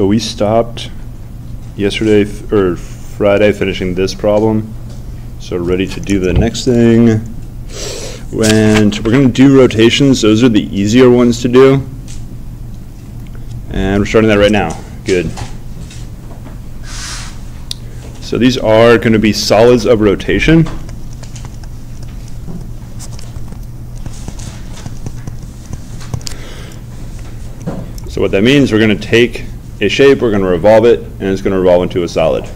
So we stopped yesterday or Friday finishing this problem. So ready to do the next thing. And we're going to do rotations. Those are the easier ones to do. And we're starting that right now. Good. So these are going to be solids of rotation. So what that means, we're going to take a shape, we're going to revolve it, and it's going to revolve into a solid.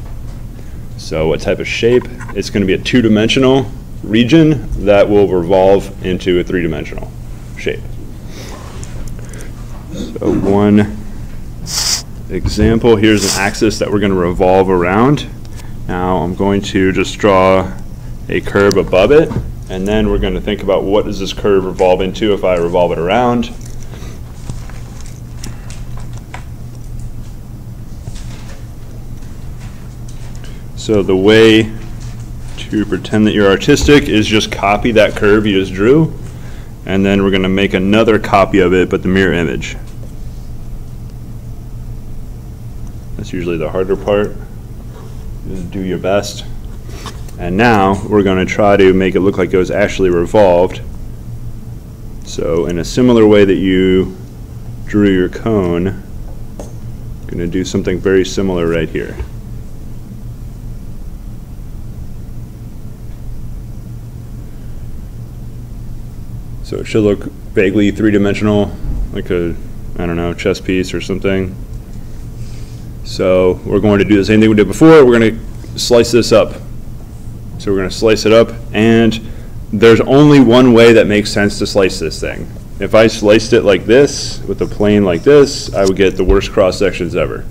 So what type of shape? It's going to be a two-dimensional region that will revolve into a three-dimensional shape. So one example, here's an axis that we're going to revolve around. Now I'm going to just draw a curve above it, and then we're going to think about what does this curve revolve into if I revolve it around. So the way to pretend that you're artistic is just copy that curve you just drew, and then we're going to make another copy of it, but the mirror image. That's usually the harder part. Just do your best. And now we're going to try to make it look like it was actually revolved. So in a similar way that you drew your cone, I'm going to do something very similar right here. It should look vaguely three-dimensional, like a, I don't know, chess piece or something. So we're going to do the same thing we did before. We're going to slice this up. So we're going to slice it up, and there's only one way that makes sense to slice this thing. If I sliced it like this, with a plane like this, I would get the worst cross sections ever.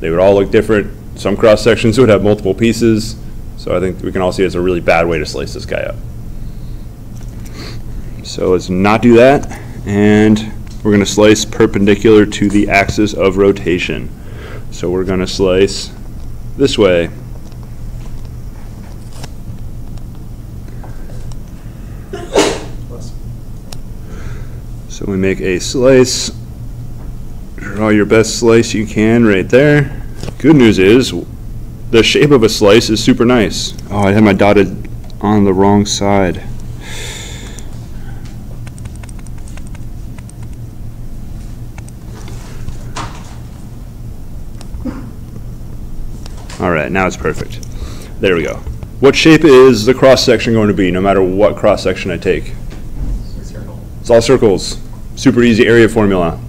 They would all look different. Some cross sections would have multiple pieces. So I think we can all see it's a really bad way to slice this guy up. So let's not do that. And we're going to slice perpendicular to the axis of rotation. So we're going to slice this way. So we make a slice. Draw your best slice you can right there. Good news is the shape of a slice is super nice. Oh, I had my dotted on the wrong side. All right, now it's perfect. There we go. What shape is the cross section going to be, no matter what cross section I take? Circle. It's all circles. Super easy area formula.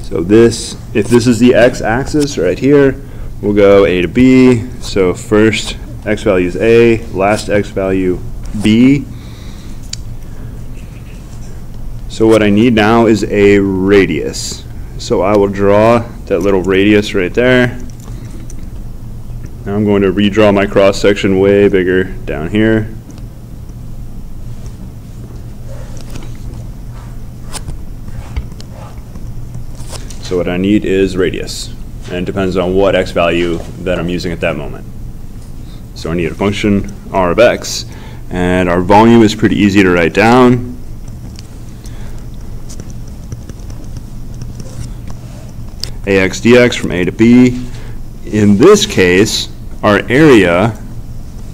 So this, if this is the x-axis right here, we'll go A to B. So first x value is A, last x value B. So what I need now is a radius. So I will draw that little radius right there. I'm going to redraw my cross section way bigger down here. So what I need is radius, and it depends on what x value that I'm using at that moment. So I need a function r of x, and our volume is pretty easy to write down. ax dx from a to b. In this case, our area,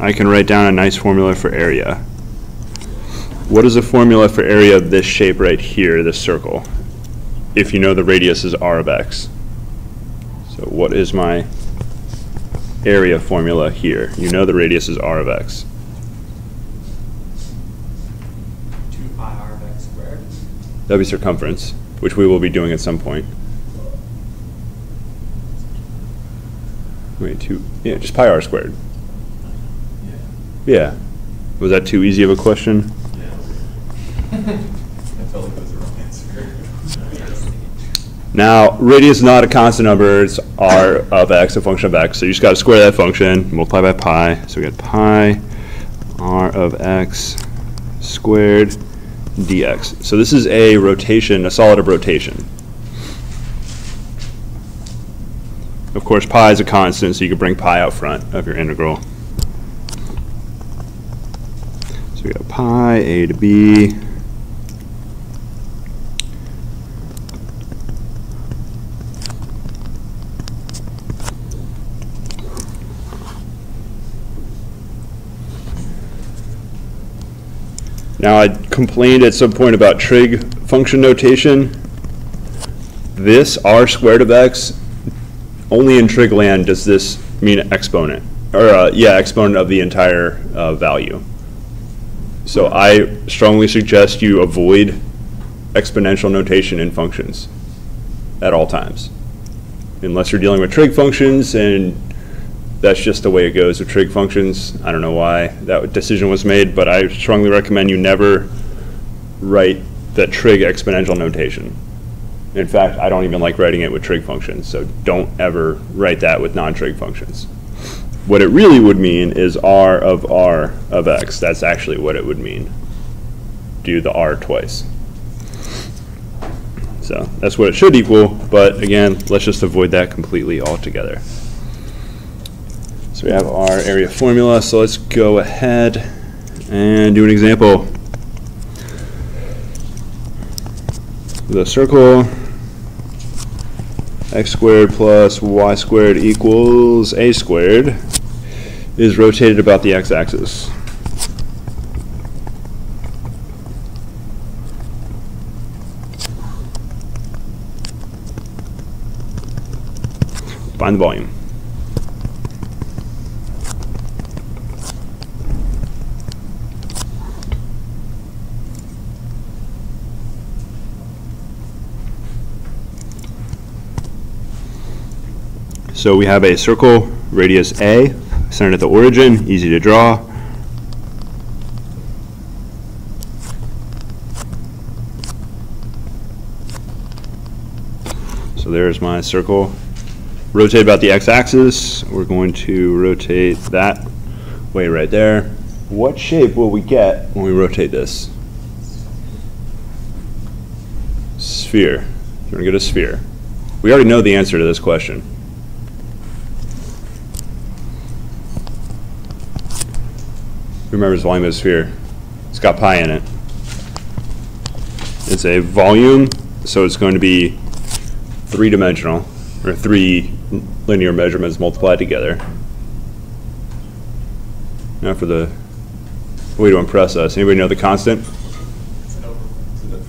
I can write down a nice formula for area. What is the formula for area of this shape right here, this circle? If you know the radius is r of x. So what is my area formula here? You know the radius is r of x. Two pi r of x squared. That'd be circumference, which we will be doing at some point. Wait, two, yeah, just pi r squared. Yeah. Was that too easy of a question? I felt like it was the wrong answer. Now, radius is not a constant number, it's r of x, a function of x. So you just got to square that function, multiply by pi. So we get pi r of x squared dx. So this is a rotation, a solid of rotation. Of course, pi is a constant, so you could bring pi out front of your integral. So we got pi, a to b, Now I complained at some point about trig function notation. This r squared of x only in trig land does this mean exponent, or, uh, yeah, exponent of the entire uh, value. So I strongly suggest you avoid exponential notation in functions at all times. Unless you're dealing with trig functions, and that's just the way it goes with trig functions. I don't know why that decision was made, but I strongly recommend you never write the trig exponential notation. In fact, I don't even like writing it with trig functions, so don't ever write that with non-trig functions. What it really would mean is r of r of x. That's actually what it would mean. Do the r twice. So that's what it should equal, but again, let's just avoid that completely altogether. So we have our area formula, so let's go ahead and do an example. The circle x squared plus y squared equals a squared is rotated about the x-axis. Find the volume. So we have a circle, radius A, centered at the origin, easy to draw. So there's my circle. Rotate about the x-axis. We're going to rotate that way right there. What shape will we get when we rotate this? Sphere. We're going to get a sphere. We already know the answer to this question. Who remembers volume of a sphere? It's got pi in it. It's a volume, so it's going to be three-dimensional, or three linear measurements multiplied together. Now for the way to impress us. Anybody know the constant?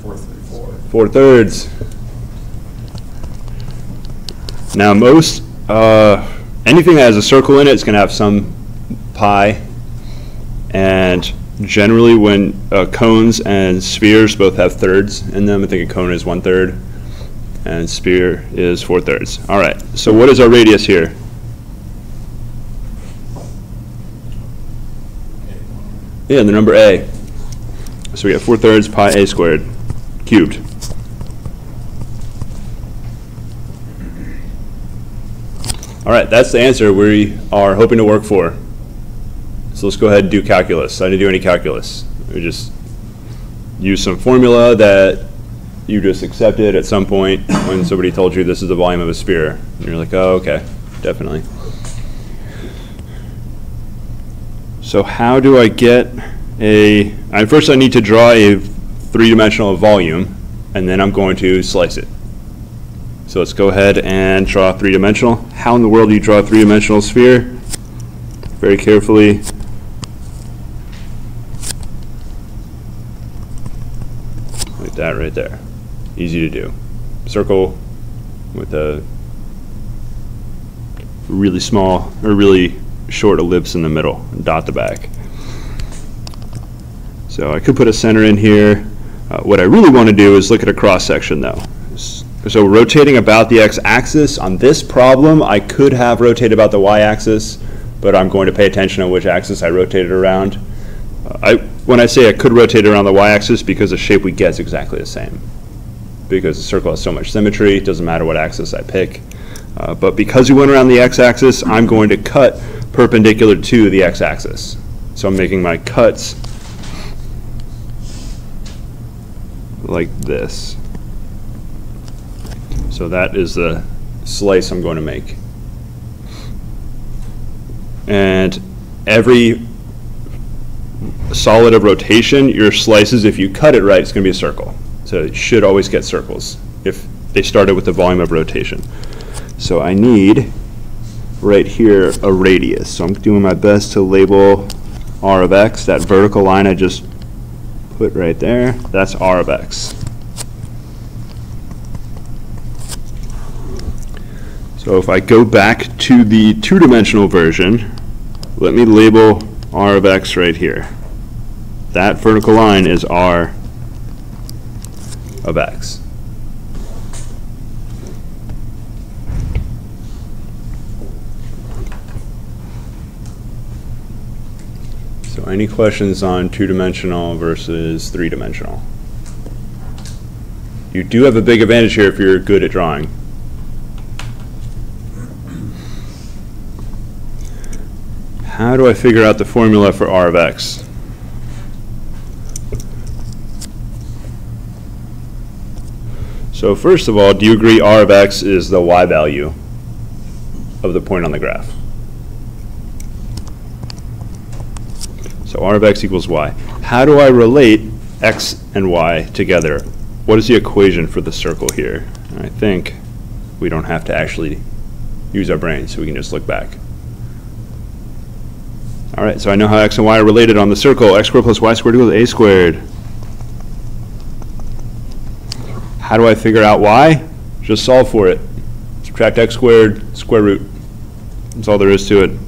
Four through four. Four thirds. Now most, uh, anything that has a circle in it is going to have some pi. And generally when uh, cones and spheres both have thirds in them, I think a cone is one third and sphere is four thirds. All right, so what is our radius here? Yeah, the number a. So we have four thirds pi a squared cubed. All right, that's the answer we are hoping to work for. So let's go ahead and do calculus. I didn't do any calculus. We just use some formula that you just accepted at some point when somebody told you this is the volume of a sphere. And you're like, oh, okay, definitely. So how do I get a, I, first I need to draw a three-dimensional volume, and then I'm going to slice it. So let's go ahead and draw three-dimensional. How in the world do you draw a three-dimensional sphere? Very carefully. That right there. Easy to do. Circle with a really small, or really short ellipse in the middle, dot the back. So I could put a center in here. Uh, what I really want to do is look at a cross section though. So rotating about the x-axis on this problem, I could have rotated about the y-axis, but I'm going to pay attention on which axis I rotated around. I, when I say I could rotate around the y-axis, because the shape we get is exactly the same. Because the circle has so much symmetry, it doesn't matter what axis I pick. Uh, but because we went around the x-axis, I'm going to cut perpendicular to the x-axis. So I'm making my cuts like this. So that is the slice I'm going to make. And every solid of rotation, your slices, if you cut it right, it's going to be a circle. So it should always get circles if they started with the volume of rotation. So I need right here a radius. So I'm doing my best to label r of x, that vertical line I just put right there, that's R of X. So if I go back to the two-dimensional version, let me label R of X right here. That vertical line is R of X. So any questions on two-dimensional versus three-dimensional? You do have a big advantage here if you're good at drawing. How do I figure out the formula for R of X? So first of all, do you agree R of X is the Y value of the point on the graph? So R of X equals Y. How do I relate X and Y together? What is the equation for the circle here? I think we don't have to actually use our brains, so we can just look back. All right, so I know how x and y are related on the circle. x squared plus y squared equals a squared. How do I figure out y? Just solve for it. Subtract x squared, square root. That's all there is to it.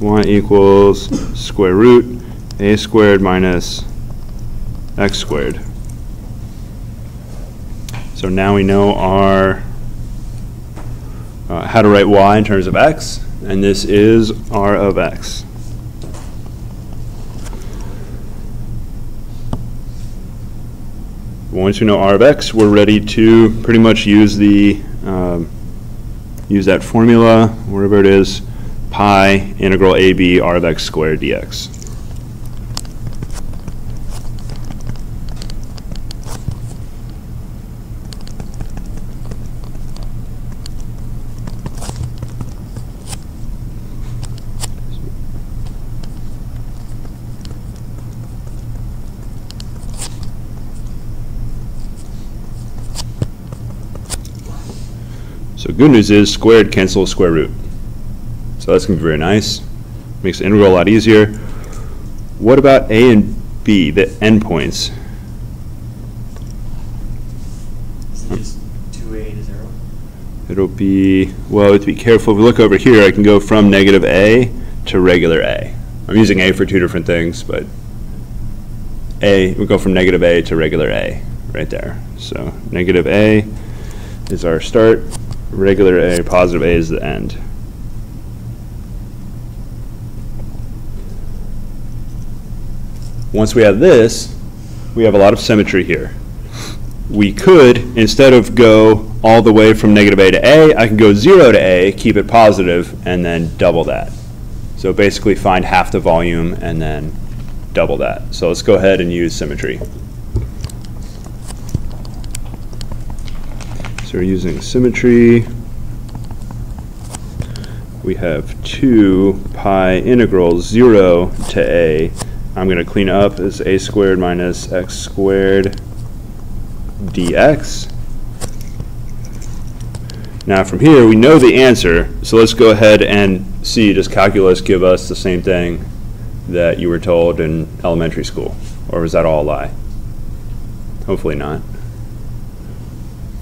y equals square root a squared minus x squared. So now we know our, uh, how to write y in terms of x, and this is r of x. Once we know r of x, we're ready to pretty much use the, um, use that formula, wherever it is, pi integral ab r of x squared dx. Good news is squared cancels square root. So that's going to be very nice. Makes the integral a lot easier. What about a and b, the endpoints? Is it just two A to zero? It'll be, well, to be careful, if we look over here, I can go from negative a to regular a. I'm using a for two different things, but a, we go from negative a to regular a, right there. So negative a is our start, regular A, positive A is the end. Once we have this, we have a lot of symmetry here. We could, instead of go all the way from negative A to A, I can go 0 to A, keep it positive, and then double that. So basically find half the volume and then double that. So let's go ahead and use symmetry. So we're using symmetry. We have 2 pi integral 0 to a. I'm going to clean up as a squared minus x squared dx. Now from here, we know the answer, so let's go ahead and see, does calculus give us the same thing that you were told in elementary school? Or was that all a lie? Hopefully not.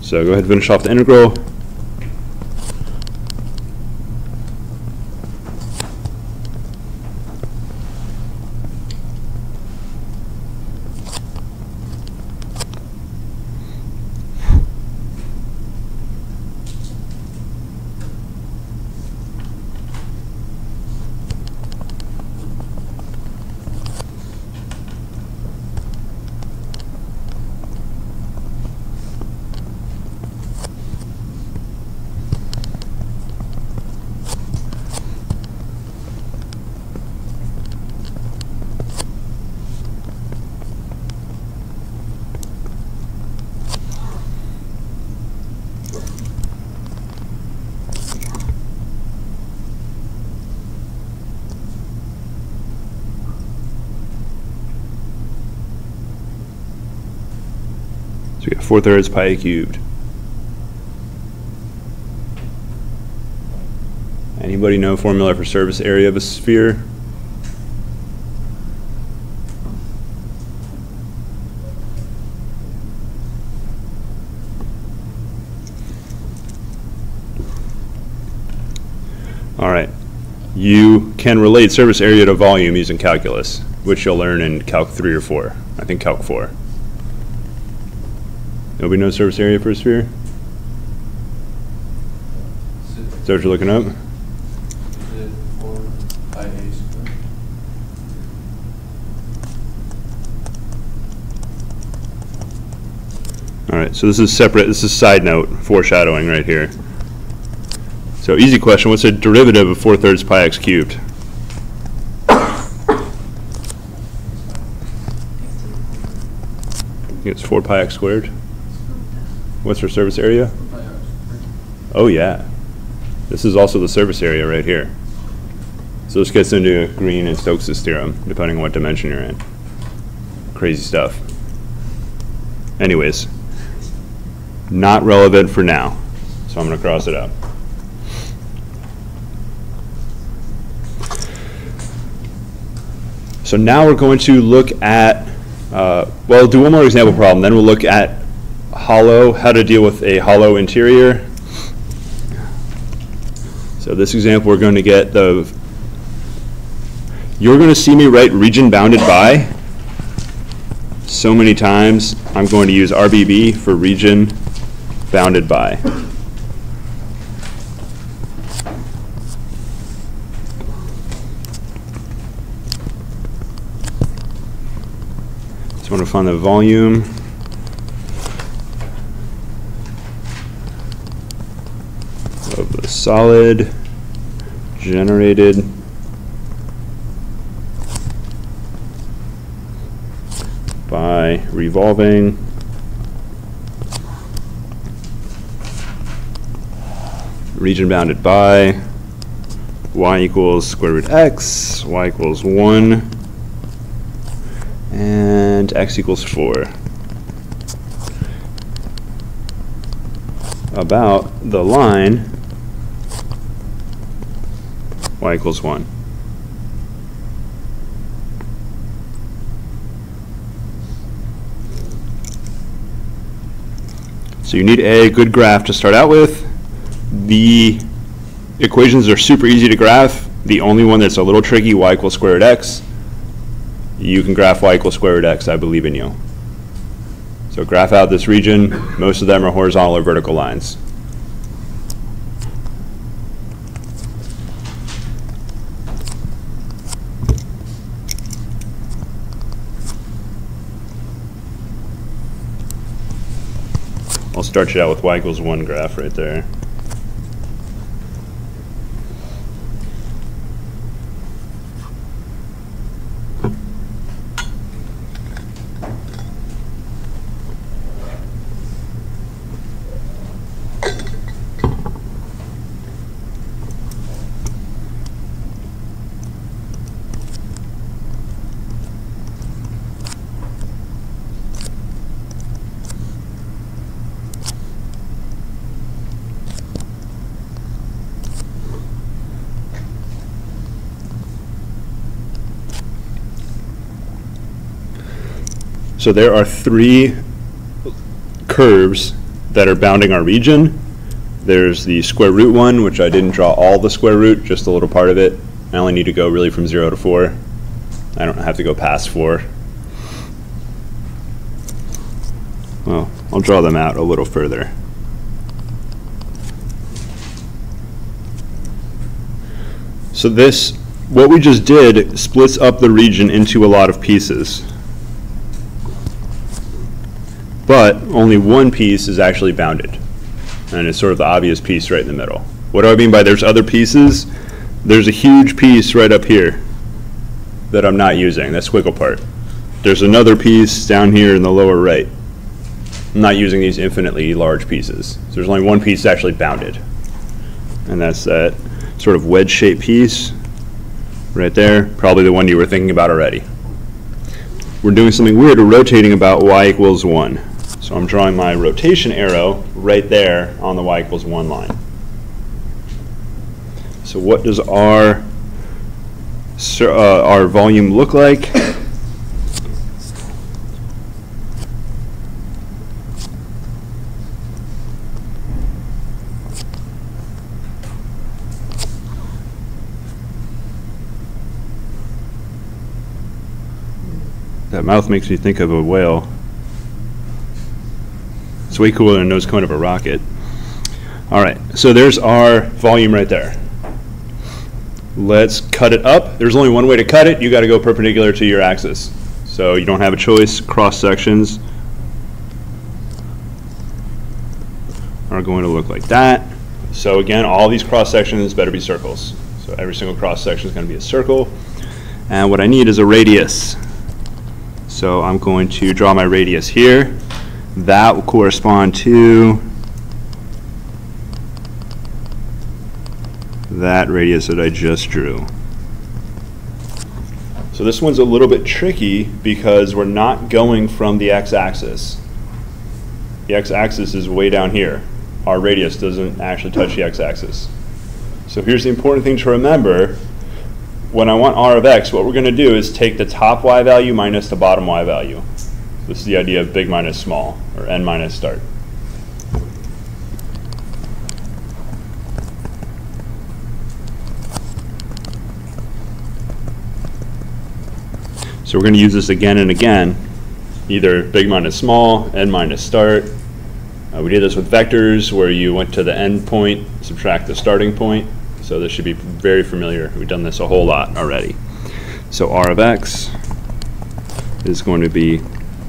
So go ahead and finish off the integral. 4 thirds pi cubed. Anybody know formula for surface area of a sphere? All right. You can relate surface area to volume using calculus, which you'll learn in Calc 3 or 4. I think Calc 4. Nobody knows surface area for a sphere? Is that what you're looking up? All right, so this is separate, this is side note foreshadowing right here. So easy question, what's the derivative of 4 thirds pi x cubed? It's 4 pi x squared. What's our service area? Oh, yeah. This is also the service area right here. So this gets into Green and Stokes' theorem, depending on what dimension you're in. Crazy stuff. Anyways, not relevant for now, so I'm gonna cross it out. So now we're going to look at, uh, well, do one more example problem, then we'll look at hollow, how to deal with a hollow interior. So this example, we're going to get the, you're going to see me write region bounded by so many times. I'm going to use RBB for region bounded by. I want to find the volume. of the solid generated by revolving region bounded by y equals square root x, y equals 1, and x equals 4. About the line y equals 1. So you need a good graph to start out with. The equations are super easy to graph. The only one that's a little tricky, y equals square root x. You can graph y equals square root x, I believe in you. So graph out this region. Most of them are horizontal or vertical lines. Start you out with y equals 1 graph right there. So there are three curves that are bounding our region. There's the square root one, which I didn't draw all the square root, just a little part of it. I only need to go really from 0 to 4. I don't have to go past 4. Well, I'll draw them out a little further. So this, what we just did, splits up the region into a lot of pieces but only one piece is actually bounded. And it's sort of the obvious piece right in the middle. What do I mean by there's other pieces? There's a huge piece right up here that I'm not using, that squiggle part. There's another piece down here in the lower right. I'm not using these infinitely large pieces. So there's only one piece actually bounded. And that's that sort of wedge-shaped piece right there, probably the one you were thinking about already. We're doing something weird, we're rotating about y equals 1. So I'm drawing my rotation arrow right there on the y equals 1 line. So what does our, uh, our volume look like? That mouth makes me think of a whale. It's way cooler than nose cone of a rocket. All right, so there's our volume right there. Let's cut it up. There's only one way to cut it. You got to go perpendicular to your axis. So you don't have a choice. Cross sections are going to look like that. So again, all these cross sections better be circles. So every single cross section is going to be a circle. And what I need is a radius. So I'm going to draw my radius here. That will correspond to that radius that I just drew. So this one's a little bit tricky because we're not going from the x-axis. The x-axis is way down here. Our radius doesn't actually touch the x-axis. So here's the important thing to remember. When I want r of x, what we're going to do is take the top y value minus the bottom y value. This is the idea of big minus small, or n minus start. So we're going to use this again and again, either big minus small, n minus start. Uh, we did this with vectors where you went to the end point, subtract the starting point. So this should be very familiar. We've done this a whole lot already. So r of x is going to be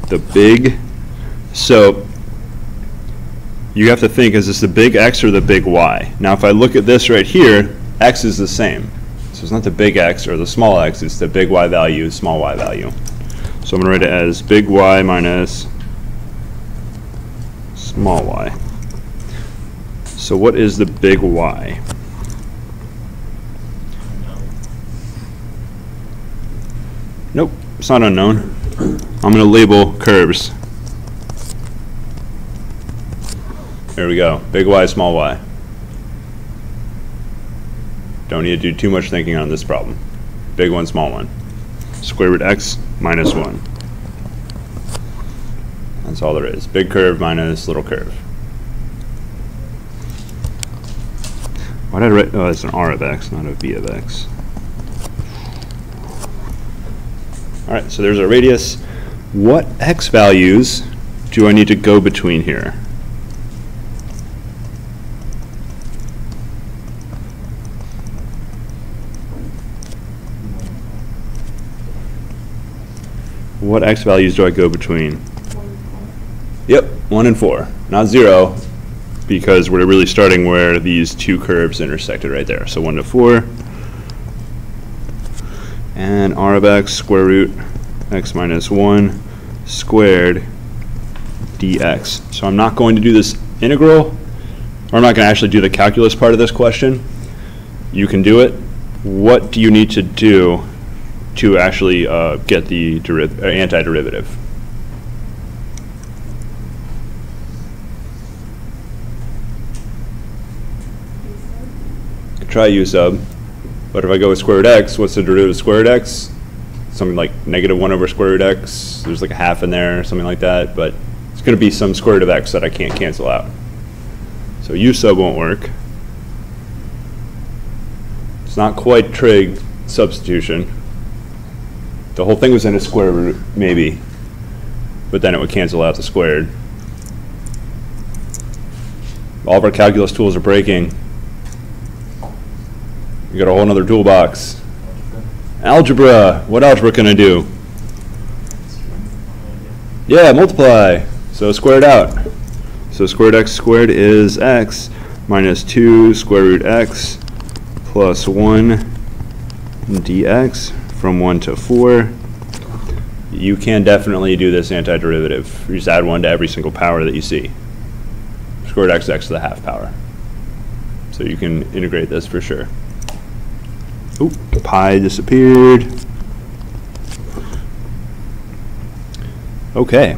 the big. So you have to think, is this the big X or the big Y? Now if I look at this right here, X is the same. So it's not the big X or the small x, it's the big Y value, small y value. So I'm going to write it as big Y minus small y. So what is the big Y? Nope, it's not unknown. I'm going to label curves. There we go. Big Y, small y. Don't need to do too much thinking on this problem. Big one, small one. Square root x minus 1. That's all there is. Big curve minus little curve. Why did I write, oh, it's an r of x, not a v of x. All right, so there's our radius. What x values do I need to go between here? What x values do I go between? Yep, 1 and 4. Not 0, because we're really starting where these two curves intersected right there. So 1 to 4. And r of x square root x minus 1 squared dx. So I'm not going to do this integral, or I'm not going to actually do the calculus part of this question. You can do it. What do you need to do to actually uh, get the uh, antiderivative. Try u sub, but if I go with square root x, what's the derivative of square root x? Something like negative 1 over square root x. There's like a half in there, something like that, but it's going to be some square root of x that I can't cancel out. So u sub won't work. It's not quite trig substitution. The whole thing was in a square root, maybe, but then it would cancel out the squared. All of our calculus tools are breaking. We got a whole other toolbox. Algebra. What algebra can I do? Yeah, multiply. So squared out. So squared x squared is x minus 2 square root x plus 1 dx from 1 to 4. You can definitely do this antiderivative. You just add 1 to every single power that you see. Square root x x to the half power. So you can integrate this for sure. Oop, pi disappeared. Okay.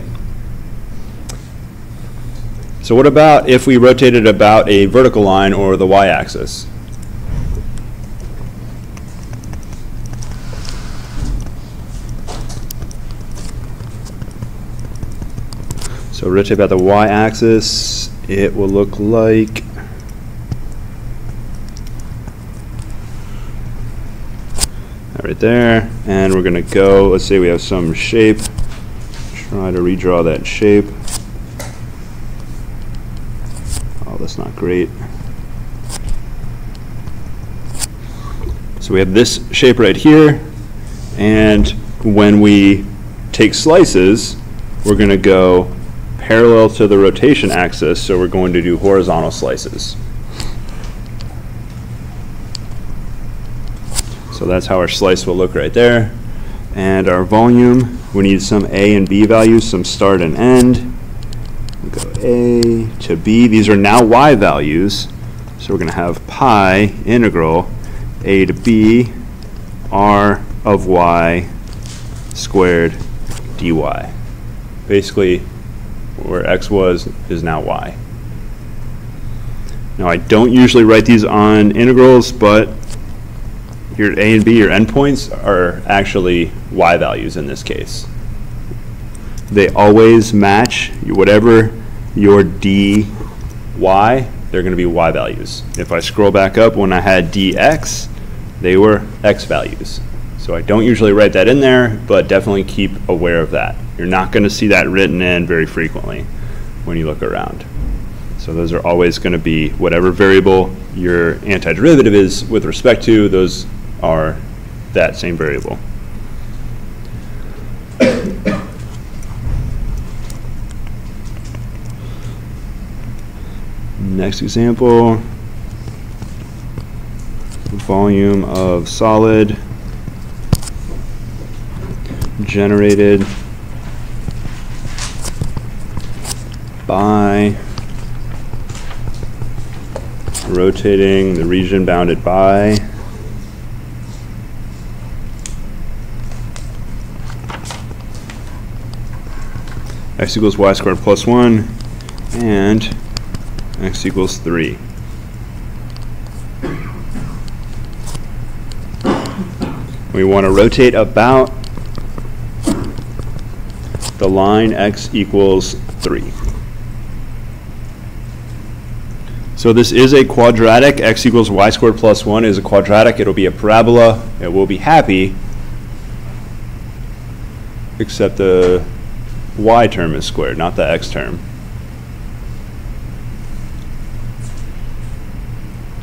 So what about if we rotated about a vertical line or the y-axis? So rotate about the y-axis, it will look like right there. And we're going to go, let's say we have some shape Try to redraw that shape. Oh, that's not great. So we have this shape right here, and when we take slices, we're going to go parallel to the rotation axis, so we're going to do horizontal slices. So that's how our slice will look right there. And our volume, we need some A and B values, some start and end. We go A to B. These are now Y values. So we're going to have pi integral A to B R of Y squared dy. Basically, where x was is now y. Now, I don't usually write these on integrals, but your a and b, your endpoints, are actually y values in this case. They always match whatever your dy, they're going to be y values. If I scroll back up, when I had dx, they were x values. So I don't usually write that in there, but definitely keep aware of that. You're not going to see that written in very frequently when you look around. So those are always going to be whatever variable your antiderivative is with respect to, those are that same variable. Next example, volume of solid generated by rotating the region bounded by x equals y squared plus 1 and x equals 3. We want to rotate about the line x equals 3. So this is a quadratic. x equals y squared plus 1 is a quadratic. It'll be a parabola. It will be happy, except the y term is squared, not the x term.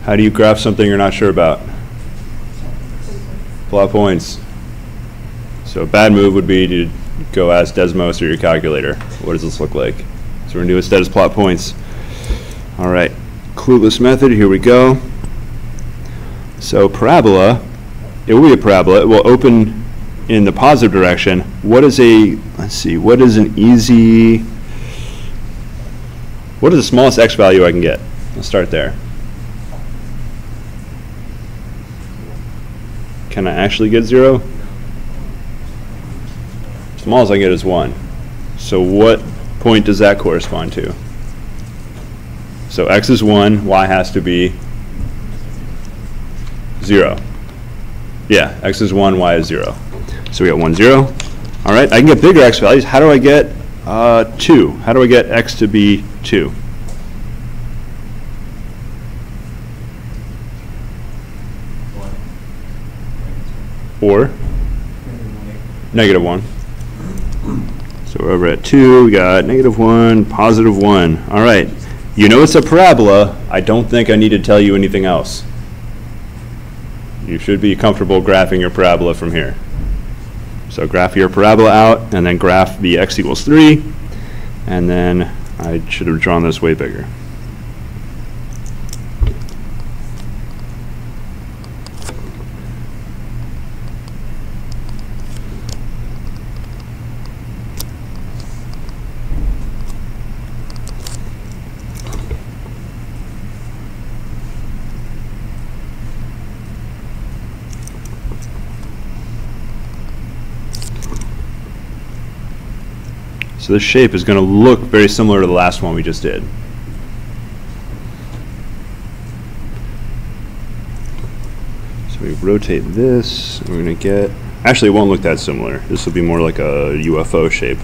How do you graph something you're not sure about? Plot points. So a bad move would be to go ask Desmos or your calculator. What does this look like? So we're going to do instead is plot points. All right, clueless method, here we go. So parabola, it will be a parabola. It will open in the positive direction. What is a, let's see, what is an easy, what is the smallest x value I can get? Let's start there. Can I actually get zero? Smallest I get is 1. So what point does that correspond to? So x is 1, y has to be 0. Yeah, x is 1, y is 0. So we got 1, 0. All right, I can get bigger x values. How do I get uh, 2? How do I get x to be 2? Or negative 1. So we're over at 2, we got negative 1, positive 1. All right. You know it's a parabola. I don't think I need to tell you anything else. You should be comfortable graphing your parabola from here. So graph your parabola out, and then graph the x equals 3, and then I should have drawn this way bigger. So this shape is going to look very similar to the last one we just did. So we rotate this, we're going to get, actually it won't look that similar. This will be more like a UFO shape.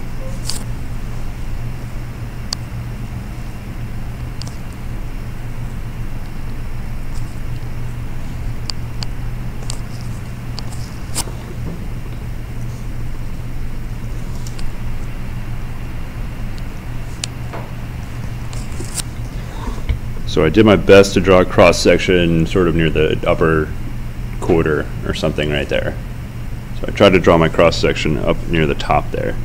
So I did my best to draw a cross-section sort of near the upper quarter or something right there. So I tried to draw my cross-section up near the top there.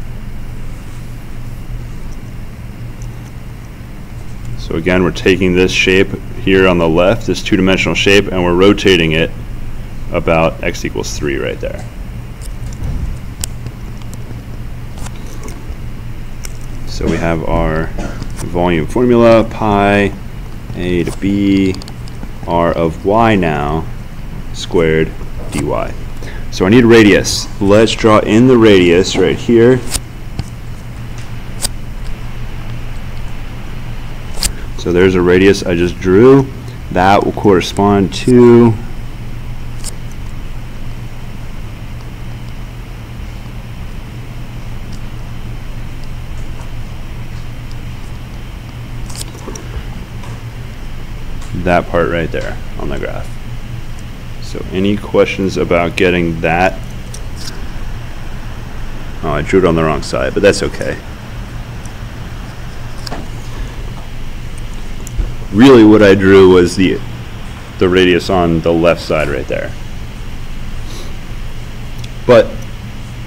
So again, we're taking this shape here on the left, this two-dimensional shape, and we're rotating it about x equals 3 right there. So we have our volume formula, pi a to b r of y now squared dy. So I need radius. Let's draw in the radius right here. So there's a radius I just drew. That will correspond to that part right there on the graph. So any questions about getting that? Oh, I drew it on the wrong side, but that's okay. Really what I drew was the, the radius on the left side right there. But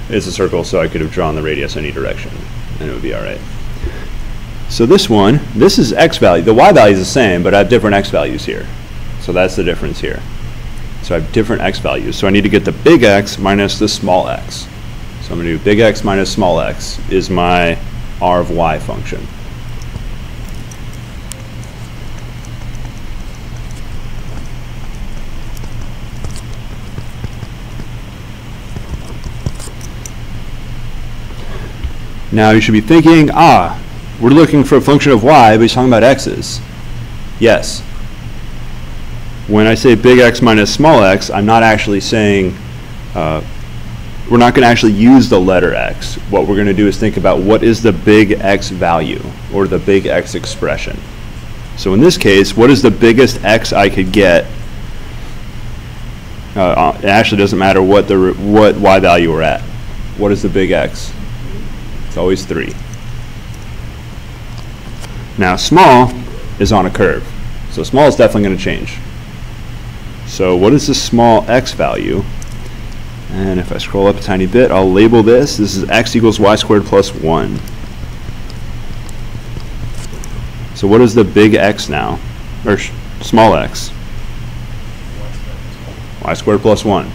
it's a circle, so I could have drawn the radius any direction, and it would be all right. So this one, this is x value. The y value is the same, but I have different x values here. So that's the difference here. So I have different x values. So I need to get the big X minus the small x. So I'm going to do big X minus small x is my r of y function. Now you should be thinking, ah, we're looking for a function of y, but he's talking about x's. Yes. When I say big X minus small x, I'm not actually saying, uh, we're not going to actually use the letter x. What we're going to do is think about what is the big X value, or the big X expression. So in this case, what is the biggest x I could get? Uh, uh, it actually doesn't matter what the what y value we're at. What is the big X? It's always 3. Now small is on a curve. So small is definitely going to change. So what is the small x value? And if I scroll up a tiny bit, I'll label this. This is x equals y squared plus 1. So what is the big X now? Or small x? y squared plus 1.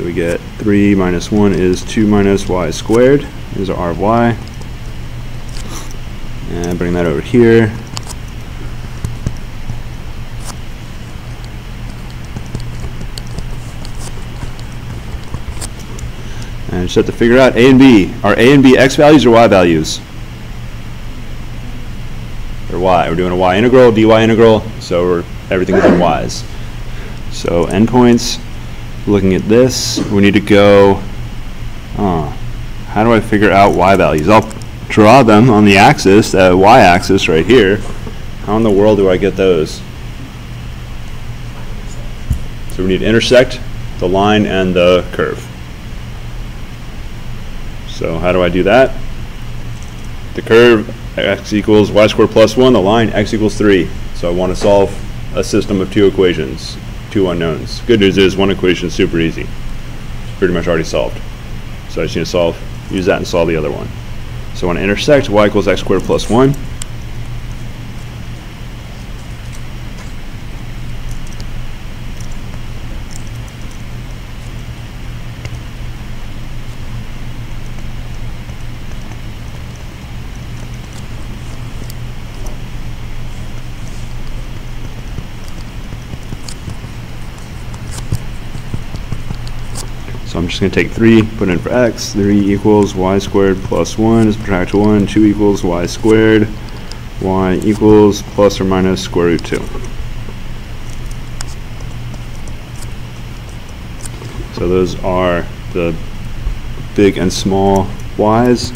So we get 3 minus 1 is 2 minus y squared. Is our r of y. And bring that over here. And just have to figure out A and B. Are A and B x values or y values? They're y. We're doing a y integral, dy integral, so everything is in y's. So endpoints, looking at this, we need to go, oh, how do I figure out y values? I'll draw them on the axis, the y-axis right here. How in the world do I get those? So we need to intersect the line and the curve. So how do I do that? The curve x equals y squared plus 1, the line x equals 3. So I want to solve a system of two equations, two unknowns. Good news is one equation is super easy. It's pretty much already solved. So I just need to solve, use that and solve the other one. So I want to intersect y equals x squared plus 1. Just going to take 3, put in for x, 3 equals y squared plus 1 is subtract 1, 2 equals y squared, y equals plus or minus square root 2. So those are the big and small y's.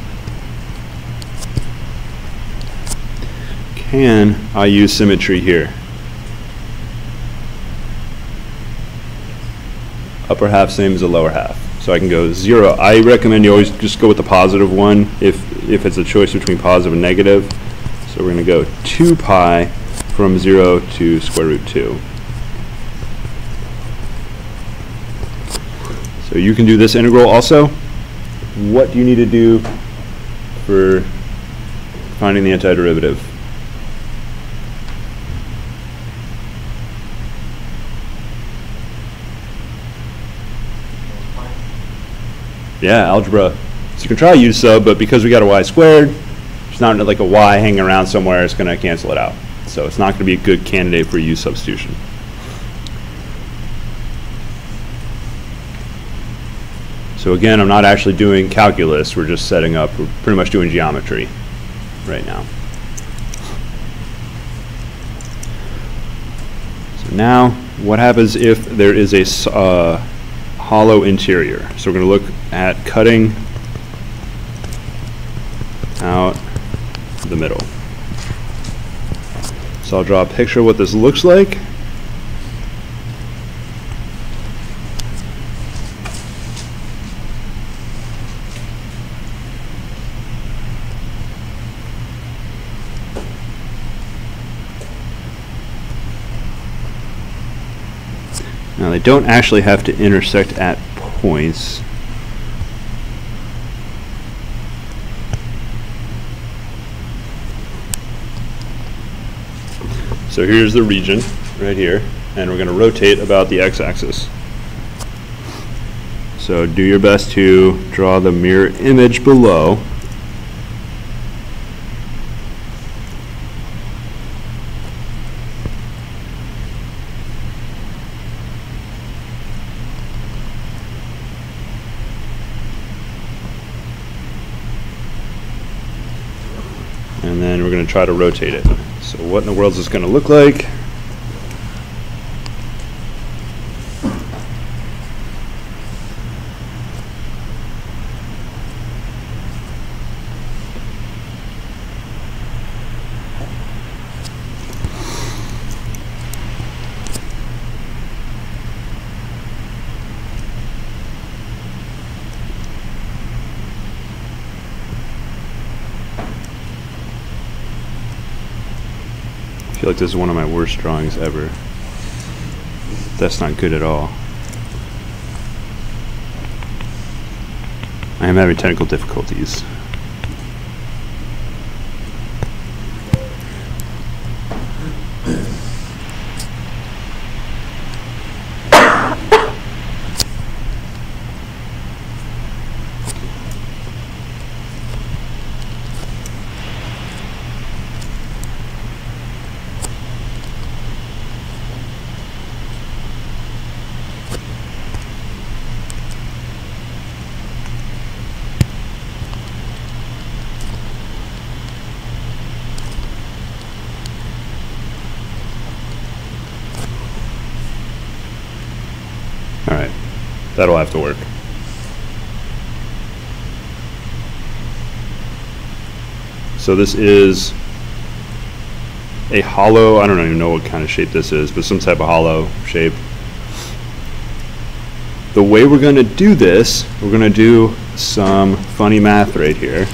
Can I use symmetry here? upper half same as the lower half. So I can go zero. I recommend you always just go with the positive one if, if it's a choice between positive and negative. So we're going to go 2 pi from 0 to square root 2. So you can do this integral also. What do you need to do for finding the antiderivative? Yeah, algebra. So you can try u sub, but because we got a y squared, it's not like a y hanging around somewhere, it's going to cancel it out. So it's not going to be a good candidate for u substitution. So again, I'm not actually doing calculus, we're just setting up, we're pretty much doing geometry right now. So now, what happens if there is a uh, hollow interior? So we're going to look at cutting out the middle. So I'll draw a picture of what this looks like. Now, they don't actually have to intersect at points. So here's the region, right here, and we're going to rotate about the x-axis. So do your best to draw the mirror image below. And then we're going to try to rotate it. What in the world is this going to look like? Like this is one of my worst drawings ever. That's not good at all. I am having technical difficulties. All right, that'll have to work. So this is a hollow, I don't even know what kind of shape this is, but some type of hollow shape. The way we're going to do this, we're going to do some funny math right here.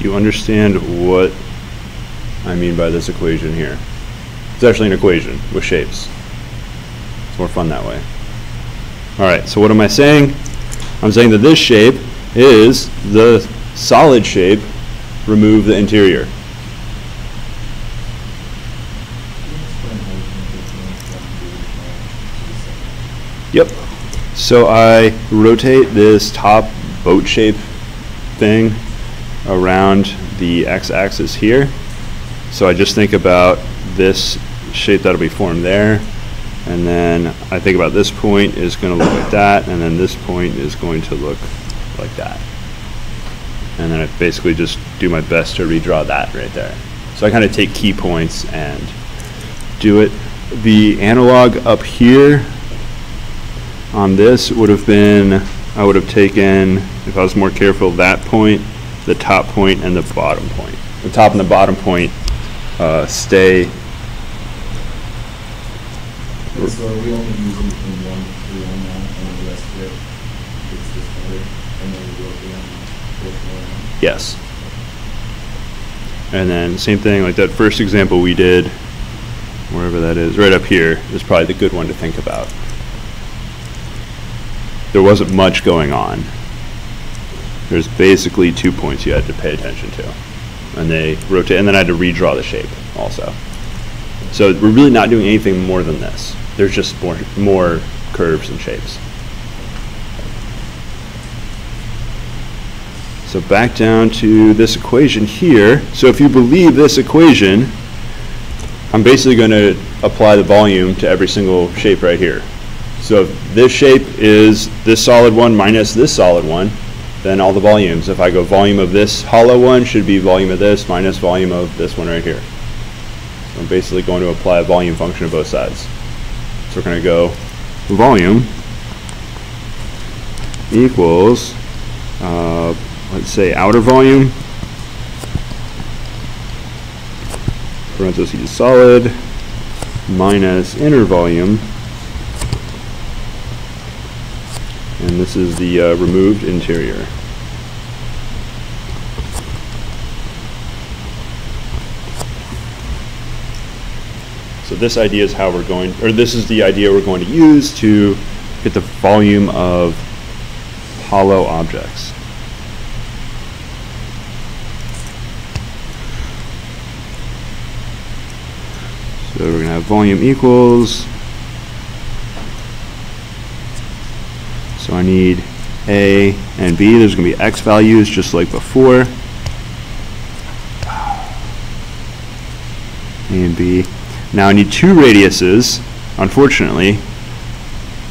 Do you understand what I mean by this equation here? It's actually an equation with shapes. It's more fun that way. All right, so what am I saying? I'm saying that this shape is the solid shape, remove the interior. Yep. So I rotate this top boat shape thing around the x-axis here. So I just think about this shape that'll be formed there. And then I think about this point is going to look like that, and then this point is going to look like that. And then I basically just do my best to redraw that right there. So I kind of take key points and do it. The analog up here on this would have been, I would have taken, if I was more careful, that point, the top point, and the bottom point. The top and the bottom point uh, stay, So are we only using from one to three on that, and the rest of it, just other, and then we go around? yes. And then same thing, like that first example we did, wherever that is, right up here, is probably the good one to think about. There wasn't much going on. There's basically two points you had to pay attention to. And they rotate, and then I had to redraw the shape also. So we're really not doing anything more than this. There's just more, more curves and shapes. So back down to this equation here. So if you believe this equation, I'm basically going to apply the volume to every single shape right here. So this shape is this solid one minus this solid one, then all the volumes. If I go volume of this hollow one should be volume of this minus volume of this one right here. So I'm basically going to apply a volume function to both sides. So we're going to go volume equals, uh, let's say outer volume, parentheses solid, minus inner volume, and this is the uh, removed interior. So this idea is how we're going, or this is the idea we're going to use to get the volume of hollow objects. So we're going to have volume equals. So I need A and B. There's going to be X values just like before. A and B. Now I need two radiuses. Unfortunately,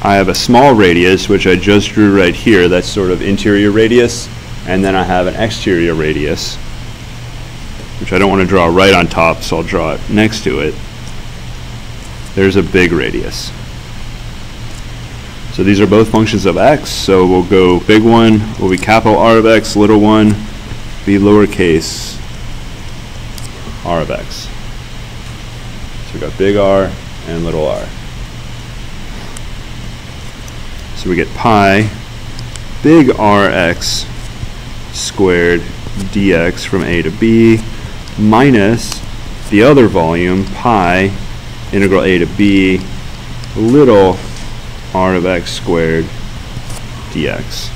I have a small radius, which I just drew right here. That's sort of interior radius. And then I have an exterior radius, which I don't want to draw right on top, so I'll draw it next to it. There's a big radius. So these are both functions of x, so we'll go big one will be capital R of x, little one be lowercase r of x. So we got big R and little r. So we get pi big Rx squared dx from A to B minus the other volume pi integral A to B little r of x squared dx.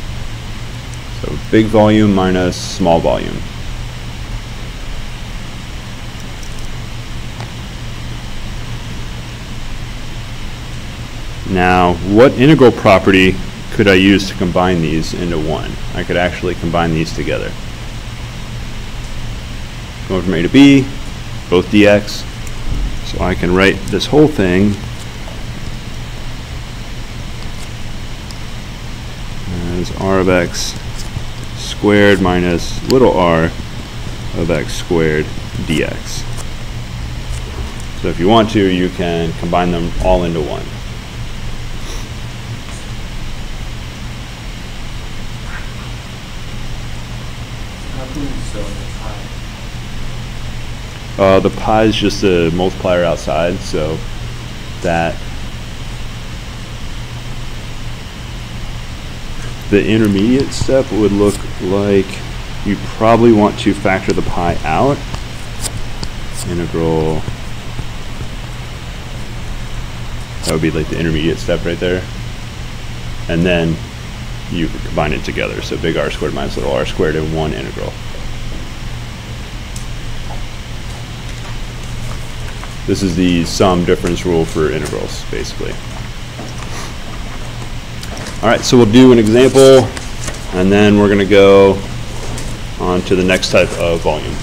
So big volume minus small volume. Now, what integral property could I use to combine these into one? I could actually combine these together. Going from A to B, both dx. So I can write this whole thing as r of x squared minus little r of x squared dx. So if you want to, you can combine them all into one. Uh, the pi is just a multiplier outside, so that the intermediate step would look like you probably want to factor the pi out. Integral. That would be like the intermediate step right there. And then you combine it together. So big R squared minus little r squared in one integral. This is the sum difference rule for integrals, basically. All right, so we'll do an example, and then we're going to go on to the next type of volume.